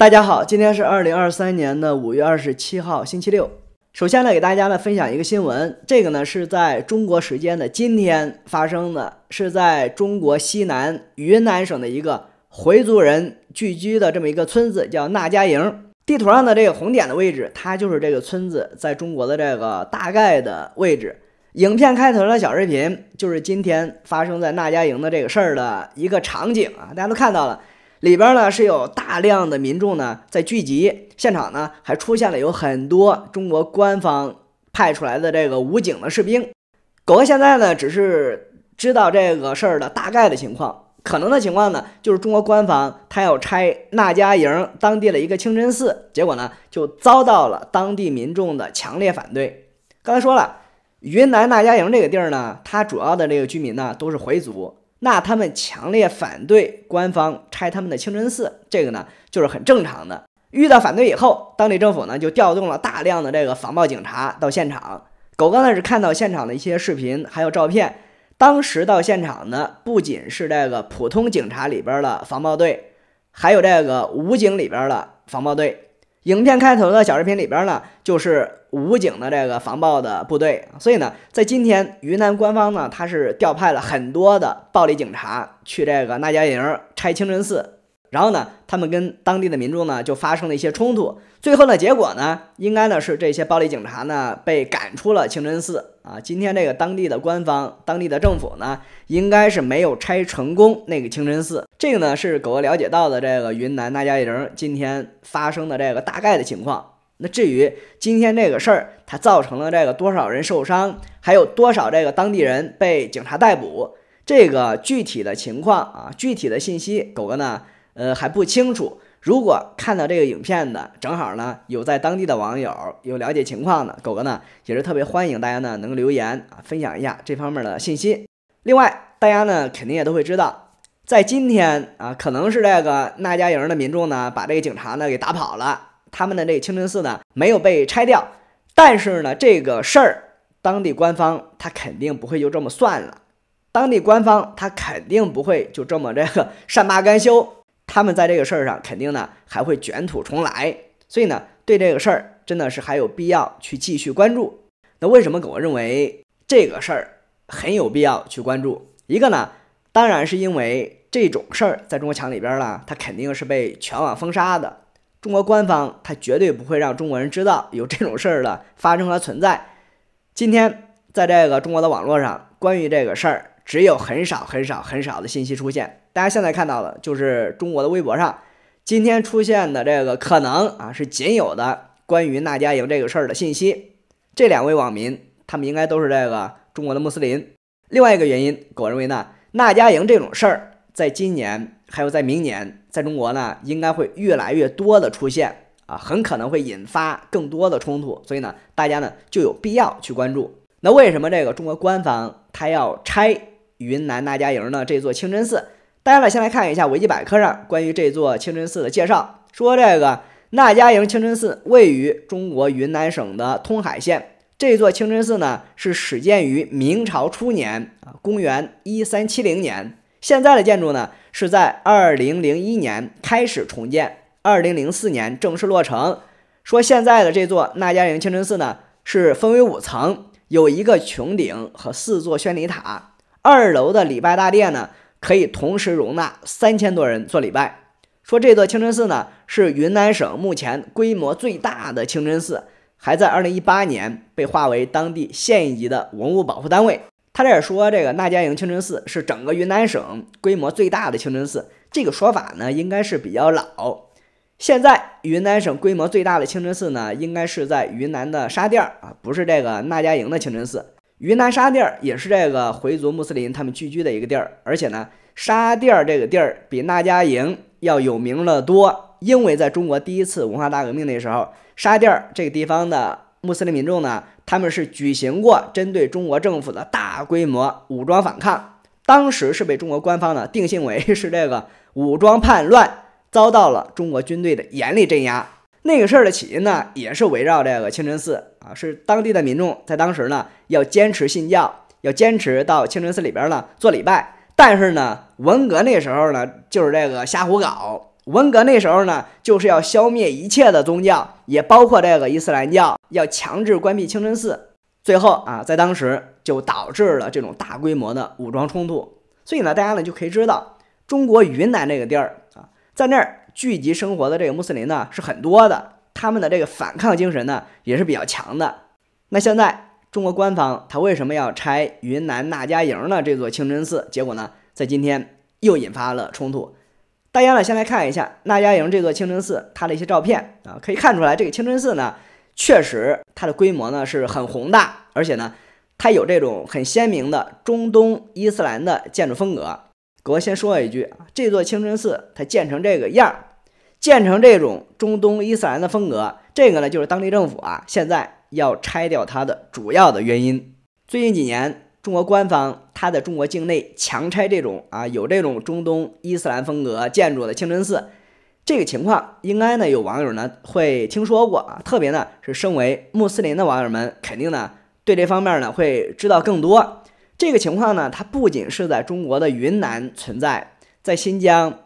大家好，今天是二零二三年的五月二十七号，星期六。首先呢，给大家呢分享一个新闻，这个呢是在中国时间的今天发生的，是在中国西南云南省的一个回族人聚居的这么一个村子，叫纳家营。地图上的这个红点的位置，它就是这个村子在中国的这个大概的位置。影片开头的小视频就是今天发生在纳家营的这个事儿的一个场景啊，大家都看到了。里边呢是有大量的民众呢在聚集，现场呢还出现了有很多中国官方派出来的这个武警的士兵。狗哥现在呢只是知道这个事儿的大概的情况，可能的情况呢就是中国官方他要拆纳家营当地的一个清真寺，结果呢就遭到了当地民众的强烈反对。刚才说了，云南纳家营这个地儿呢，它主要的这个居民呢都是回族。那他们强烈反对官方拆他们的清真寺，这个呢就是很正常的。遇到反对以后，当地政府呢就调动了大量的这个防暴警察到现场。狗哥呢是看到现场的一些视频还有照片，当时到现场的不仅是这个普通警察里边的防暴队，还有这个武警里边的防暴队。影片开头的小视频里边呢，就是武警的这个防暴的部队，所以呢，在今天云南官方呢，他是调派了很多的暴力警察去这个纳家营拆清真寺。然后呢，他们跟当地的民众呢就发生了一些冲突，最后的结果呢，应该呢是这些暴力警察呢被赶出了清真寺啊。今天这个当地的官方、当地的政府呢，应该是没有拆成功那个清真寺。这个呢是狗哥了解到的这个云南那家营今天发生的这个大概的情况。那至于今天这个事儿，它造成了这个多少人受伤，还有多少这个当地人被警察逮捕，这个具体的情况啊，具体的信息，狗哥呢？呃，还不清楚。如果看到这个影片的，正好呢有在当地的网友有了解情况的，狗哥呢也是特别欢迎大家呢能留言啊，分享一下这方面的信息。另外，大家呢肯定也都会知道，在今天啊，可能是这个那家营的民众呢把这个警察呢给打跑了，他们的这个清真寺呢没有被拆掉。但是呢，这个事儿当地官方他肯定不会就这么算了，当地官方他肯定不会就这么这个 善罢甘休。他们在这个事儿上肯定呢还会卷土重来，所以呢对这个事儿真的是还有必要去继续关注。那为什么我认为这个事儿很有必要去关注？一个呢，当然是因为这种事儿在中国墙里边呢，它肯定是被全网封杀的。中国官方他绝对不会让中国人知道有这种事儿的发生和存在。今天在这个中国的网络上，关于这个事儿。只有很少很少很少的信息出现，大家现在看到的就是中国的微博上今天出现的这个可能啊是仅有的关于纳家营这个事儿的信息。这两位网民他们应该都是这个中国的穆斯林。另外一个原因，我认为呢，纳家营这种事儿在今年还有在明年，在中国呢应该会越来越多的出现啊，很可能会引发更多的冲突，所以呢，大家呢就有必要去关注。那为什么这个中国官方他要拆？云南纳家营呢这座清真寺，大家呢先来看一下维基百科上关于这座清真寺的介绍。说这个纳家营清真寺位于中国云南省的通海县。这座清真寺呢是始建于明朝初年啊，公元一三七零年。现在的建筑呢是在二零零一年开始重建，二零零四年正式落成。说现在的这座纳家营清真寺呢是分为五层，有一个穹顶和四座宣礼塔。二楼的礼拜大殿呢，可以同时容纳三千多人做礼拜。说这座清真寺呢，是云南省目前规模最大的清真寺，还在二零一八年被划为当地县一级的文物保护单位。他这说，这个纳家营清真寺是整个云南省规模最大的清真寺，这个说法呢，应该是比较老。现在云南省规模最大的清真寺呢，应该是在云南的沙甸儿啊，不是这个纳家营的清真寺。云南沙甸儿也是这个回族穆斯林他们聚居的一个地儿，而且呢，沙甸儿这个地儿比那家营要有名的多，因为在中国第一次文化大革命那时候，沙甸儿这个地方的穆斯林民众呢，他们是举行过针对中国政府的大规模武装反抗，当时是被中国官方呢定性为是这个武装叛乱，遭到了中国军队的严厉镇压。那个事儿的起因呢，也是围绕这个清真寺啊，是当地的民众在当时呢要坚持信教，要坚持到清真寺里边呢做礼拜。但是呢，文革那时候呢，就是这个瞎胡搞，文革那时候呢，就是要消灭一切的宗教，也包括这个伊斯兰教，要强制关闭清真寺。最后啊，在当时就导致了这种大规模的武装冲突。所以呢，大家呢就可以知道，中国云南这个地儿啊，在那儿聚集生活的这个穆斯林呢是很多的，他们的这个反抗精神呢也是比较强的。那现在中国官方他为什么要拆云南纳家营呢？这座清真寺，结果呢，在今天又引发了冲突。大家呢，先来看一下纳家营这座清真寺，它的一些照片啊，可以看出来，这个清真寺呢，确实它的规模呢是很宏大，而且呢，它有这种很鲜明的中东伊斯兰的建筑风格。我先说一句啊，这座清真寺它建成这个样儿，建成这种中东伊斯兰的风格，这个呢，就是当地政府啊现在要拆掉它的主要的原因。最近几年。中国官方它在中国境内强拆这种啊有这种中东伊斯兰风格建筑的清真寺，这个情况应该呢有网友呢会听说过啊，特别呢是身为穆斯林的网友们肯定呢对这方面呢会知道更多。这个情况呢它不仅是在中国的云南存在，在新疆、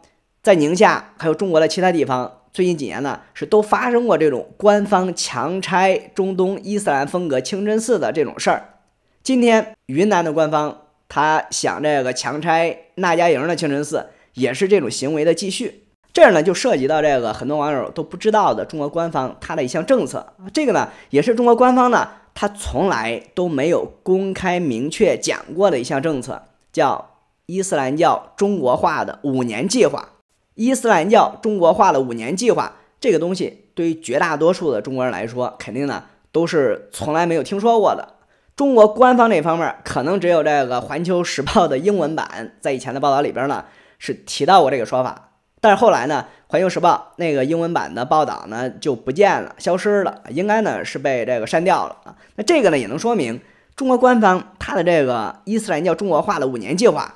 在宁夏还有中国的其他地方，最近几年呢是都发生过这种官方强拆中东伊斯兰风格清真寺的这种事儿。今天云南的官方他想这个强拆纳家营的清真寺，也是这种行为的继续。这样呢就涉及到这个很多网友都不知道的中国官方他的一项政策。这个呢也是中国官方呢他从来都没有公开明确讲过的一项政策，叫伊斯兰教中国化的五年计划。伊斯兰教中国化的五年计划这个东西，对于绝大多数的中国人来说，肯定呢都是从来没有听说过的。中国官方这方面可能只有这个《环球时报》的英文版在以前的报道里边呢是提到过这个说法，但是后来呢，《环球时报》那个英文版的报道呢就不见了，消失了，应该呢是被这个删掉了啊。那这个呢也能说明中国官方他的这个伊斯兰教中国化的五年计划，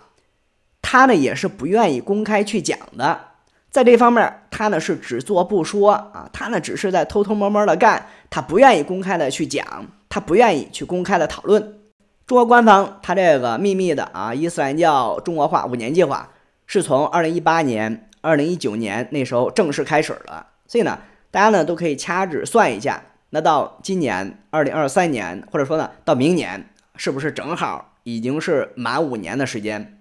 他呢也是不愿意公开去讲的，在这方面他呢是只做不说啊，他呢只是在偷偷摸摸的干，他不愿意公开的去讲。他不愿意去公开的讨论。中国官方他这个秘密的啊，伊斯兰教中国化五年计划是从二零一八年、二零一九年那时候正式开始了。所以呢，大家呢都可以掐指算一下，那到今年二零二三年，或者说呢到明年，是不是正好已经是满五年的时间？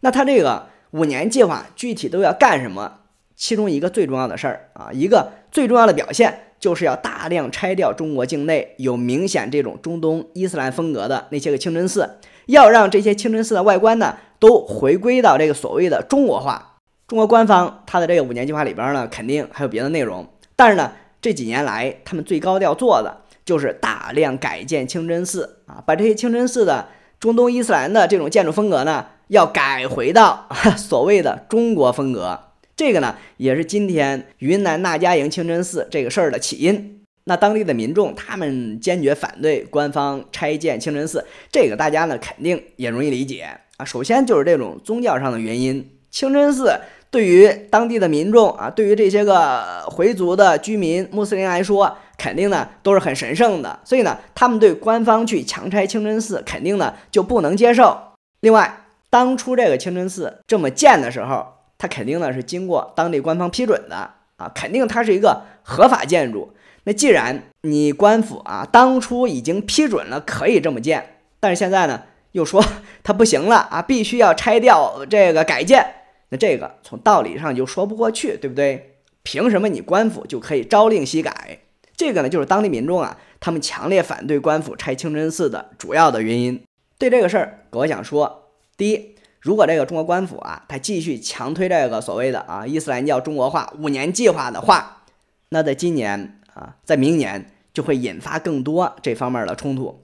那他这个五年计划具体都要干什么？其中一个最重要的事儿啊，一个最重要的表现。就是要大量拆掉中国境内有明显这种中东伊斯兰风格的那些个清真寺，要让这些清真寺的外观呢都回归到这个所谓的中国化。中国官方它的这个五年计划里边呢，肯定还有别的内容，但是呢这几年来他们最高调做的就是大量改建清真寺啊，把这些清真寺的中东伊斯兰的这种建筑风格呢要改回到 所谓的中国风格。这个呢，也是今天云南纳家营清真寺这个事儿的起因。那当地的民众他们坚决反对官方拆建清真寺，这个大家呢肯定也容易理解啊。首先就是这种宗教上的原因，清真寺对于当地的民众啊，对于这些个回族的居民穆斯林来说，肯定呢都是很神圣的，所以呢，他们对官方去强拆清真寺，肯定呢就不能接受。另外，当初这个清真寺这么建的时候。它肯定呢是经过当地官方批准的啊，肯定它是一个合法建筑。那既然你官府啊当初已经批准了可以这么建，但是现在呢又说它不行了啊，必须要拆掉这个改建，那这个从道理上就说不过去，对不对？凭什么你官府就可以朝令夕改？这个呢就是当地民众啊他们强烈反对官府拆清真寺的主要的原因。对这个事儿，我想说，第一。如果这个中国官府啊，他继续强推这个所谓的啊伊斯兰教中国化五年计划的话，那在今年啊，在明年就会引发更多这方面的冲突。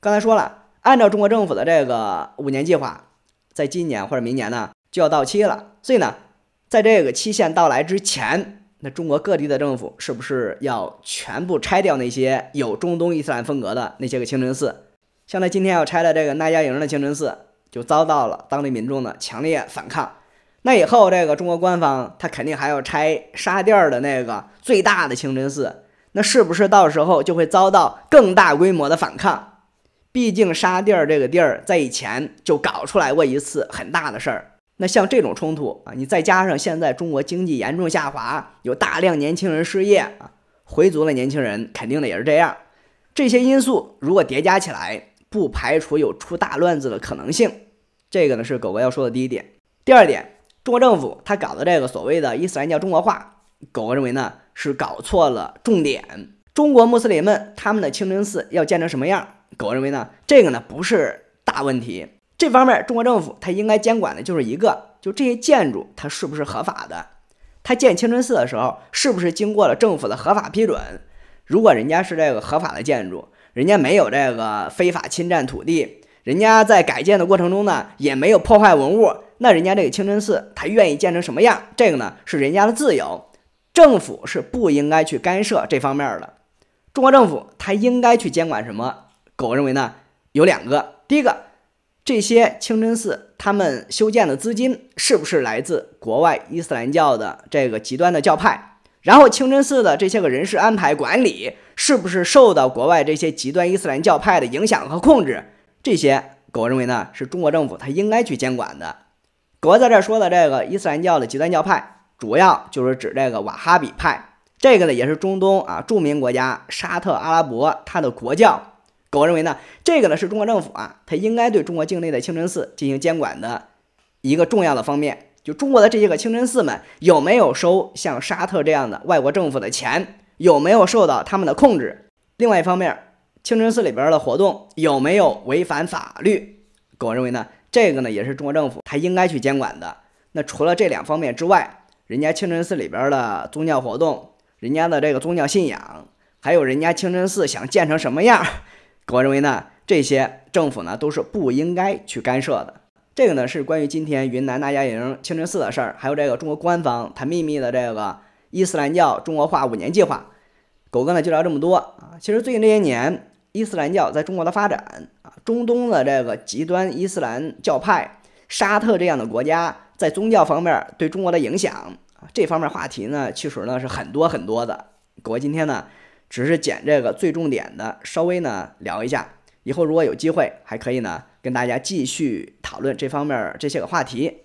刚才说了，按照中国政府的这个五年计划，在今年或者明年呢就要到期了。所以呢，在这个期限到来之前，那中国各地的政府是不是要全部拆掉那些有中东伊斯兰风格的那些个清真寺？像他今天要拆的这个纳家营的清真寺。就遭到了当地民众的强烈反抗。那以后，这个中国官方他肯定还要拆沙甸儿的那个最大的清真寺，那是不是到时候就会遭到更大规模的反抗？毕竟沙甸儿这个地儿在以前就搞出来过一次很大的事儿。那像这种冲突啊，你再加上现在中国经济严重下滑，有大量年轻人失业啊，回族的年轻人肯定的也是这样。这些因素如果叠加起来，不排除有出大乱子的可能性。这个呢是狗哥要说的第一点。第二点，中国政府他搞的这个所谓的伊斯兰教中国化，狗哥认为呢是搞错了重点。中国穆斯林们他们的清真寺要建成什么样？狗认为呢这个呢不是大问题。这方面，中国政府它应该监管的就是一个，就这些建筑它是不是合法的？它建清真寺的时候是不是经过了政府的合法批准？如果人家是这个合法的建筑，人家没有这个非法侵占土地，人家在改建的过程中呢也没有破坏文物，那人家这个清真寺他愿意建成什么样，这个呢是人家的自由，政府是不应该去干涉这方面的。中国政府它应该去监管什么？狗认为呢有两个，第一个。这些清真寺，他们修建的资金是不是来自国外伊斯兰教的这个极端的教派？然后清真寺的这些个人事安排管理，是不是受到国外这些极端伊斯兰教派的影响和控制？这些，狗认为呢，是中国政府他应该去监管的。狗在这说的这个伊斯兰教的极端教派，主要就是指这个瓦哈比派，这个呢也是中东啊著名国家沙特阿拉伯它的国教。狗认为呢，这个呢是中国政府啊，它应该对中国境内的清真寺进行监管的一个重要的方面。就中国的这些个清真寺们有没有收像沙特这样的外国政府的钱，有没有受到他们的控制？另外一方面，清真寺里边的活动有没有违反法律？狗认为呢，这个呢也是中国政府它应该去监管的。那除了这两方面之外，人家清真寺里边的宗教活动，人家的这个宗教信仰，还有人家清真寺想建成什么样？我认为呢，这些政府呢都是不应该去干涉的。这个呢是关于今天云南大家营清真寺的事儿，还有这个中国官方它秘密的这个伊斯兰教中国化五年计划。狗哥呢就聊这么多啊。其实最近这些年，伊斯兰教在中国的发展啊，中东的这个极端伊斯兰教派，沙特这样的国家在宗教方面对中国的影响啊，这方面话题呢其实呢是很多很多的。狗哥今天呢。只是捡这个最重点的，稍微呢聊一下。以后如果有机会，还可以呢跟大家继续讨论这方面这些个话题。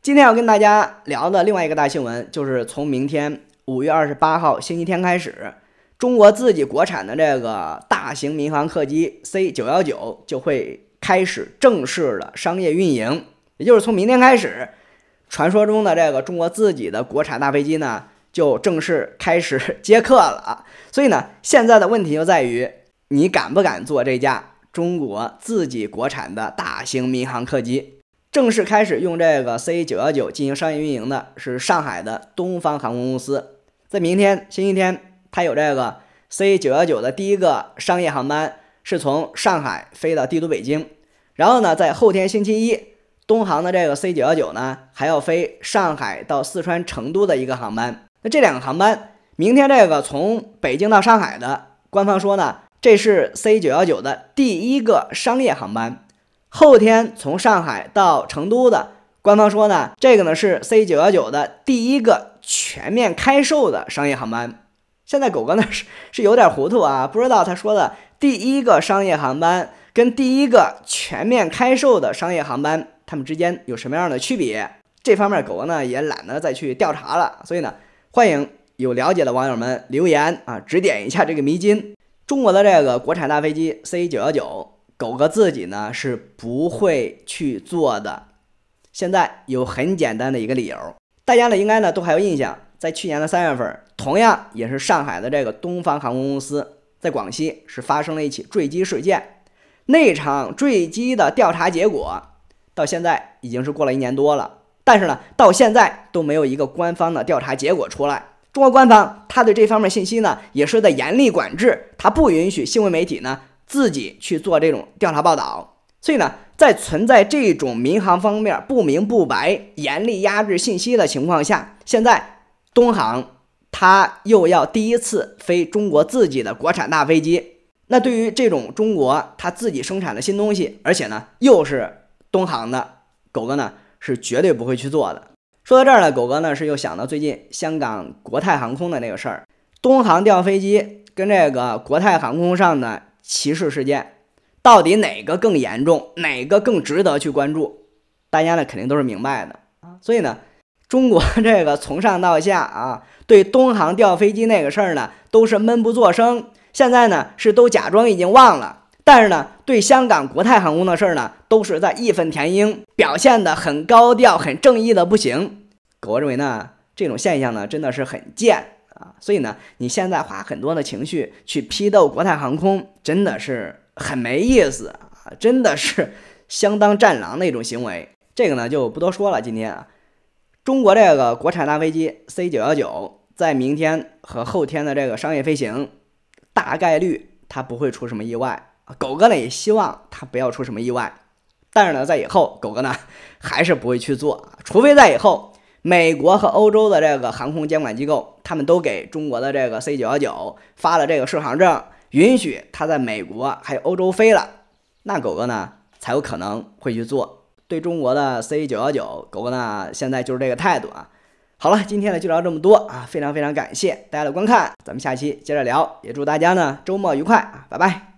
今天要跟大家聊的另外一个大新闻，就是从明天五月二十八号星期天开始，中国自己国产的这个大型民航客机 C 九幺九就会开始正式的商业运营。也就是从明天开始，传说中的这个中国自己的国产大飞机呢。就正式开始接客了，所以呢，现在的问题就在于你敢不敢做这架中国自己国产的大型民航客机？正式开始用这个 C 九幺九进行商业运营的是上海的东方航空公司，在明天星期天，它有这个 C 九幺九的第一个商业航班是从上海飞到帝都北京，然后呢，在后天星期一，东航的这个 C 九幺九呢还要飞上海到四川成都的一个航班。那这两个航班，明天这个从北京到上海的，官方说呢，这是 C 九幺九的第一个商业航班。后天从上海到成都的，官方说呢，这个呢是 C 九幺九的第一个全面开售的商业航班。现在狗哥呢是是有点糊涂啊，不知道他说的第一个商业航班跟第一个全面开售的商业航班，它们之间有什么样的区别？这方面狗哥呢也懒得再去调查了，所以呢。欢迎有了解的网友们留言啊，指点一下这个迷津。中国的这个国产大飞机 C 九幺九，狗哥自己呢是不会去做的。现在有很简单的一个理由，大家呢应该呢都还有印象，在去年的三月份，同样也是上海的这个东方航空公司在广西是发生了一起坠机事件。那场坠机的调查结果到现在已经是过了一年多了。但是呢，到现在都没有一个官方的调查结果出来。中国官方他对这方面信息呢，也是在严厉管制，他不允许新闻媒体呢自己去做这种调查报道。所以呢，在存在这种民航方面不明不白、严厉压制信息的情况下，现在东航他又要第一次飞中国自己的国产大飞机。那对于这种中国他自己生产的新东西，而且呢又是东航的，狗哥呢？是绝对不会去做的。说到这儿呢，狗哥呢是又想到最近香港国泰航空的那个事儿，东航掉飞机跟这个国泰航空上的歧视事件，到底哪个更严重，哪个更值得去关注？大家呢肯定都是明白的啊。所以呢，中国这个从上到下啊，对东航掉飞机那个事儿呢，都是闷不作声。现在呢，是都假装已经忘了。但是呢，对香港国泰航空的事儿呢，都是在义愤填膺，表现的很高调、很正义的不行。我认为呢，这种现象呢，真的是很贱啊！所以呢，你现在花很多的情绪去批斗国泰航空，真的是很没意思啊！真的是相当战狼的一种行为。这个呢，就不多说了。今天啊，中国这个国产大飞机 C 九幺九，在明天和后天的这个商业飞行，大概率它不会出什么意外。狗哥呢也希望他不要出什么意外，但是呢，在以后狗哥呢 还是不会去做啊，除非在以后美国和欧洲的这个航空监管机构，他们都给中国的这个 C 九幺九发了这个适航证，允许他在美国还有欧洲飞了，那狗哥呢才有可能会去做。对中国的 C 九幺九，狗哥呢现在就是这个态度啊。好了，今天呢就聊这么多啊，非常非常感谢大家的观看，咱们下期接着聊，也祝大家呢周末愉快啊，拜拜。